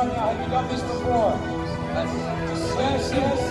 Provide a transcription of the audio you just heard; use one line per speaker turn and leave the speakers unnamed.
I've done this before. Yes, yes.